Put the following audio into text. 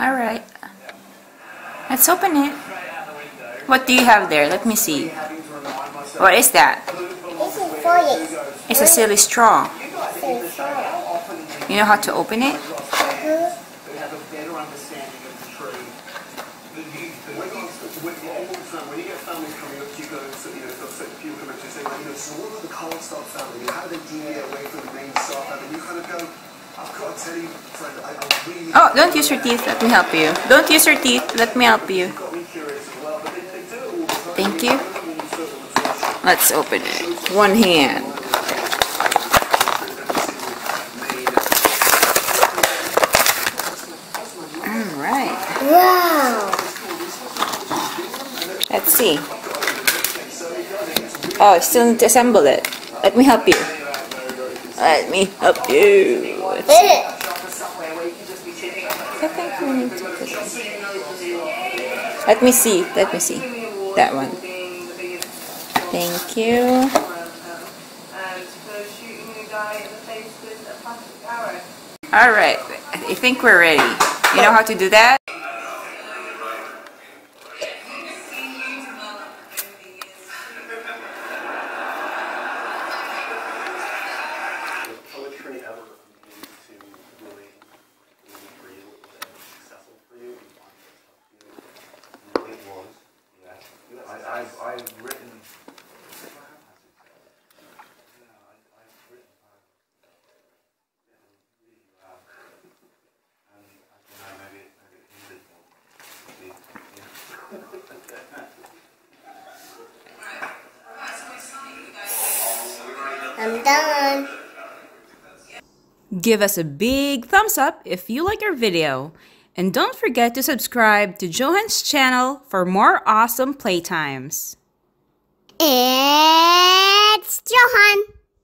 Alright. Let's open it. What do you have there? Let me see. What is that? This is for you. It's a silly straw. You know how to open it? They have a better understanding of the tree. When you, when you, when, all the time, when you get family coming up to you, go, so, you know, so people come up to you and say, like, you know, so what about the Carl Star family? How do they deviate away from the main Star family? And you kind of go, I've got to tell you, friend, I, I really Oh, don't use your teeth. Let me help you. Don't use your teeth. Let me help you. got me curious as well, but they, they do it all the time. Thank you. When you sort of- Let's open it. One hand. Alright. Wow. Let's see. Oh, I still need to assemble it. Let me help you. Let me help you. Did it. I think we need to put it. Let me see. Let me see. That one. Thank you. and for shooting a guy in the face with a plastic arrow. Alright. I think we're ready. You know how to do that? I'm done. Give us a big thumbs up if you like our video. And don't forget to subscribe to Johanne's channel for more awesome playtimes. It's Johanne.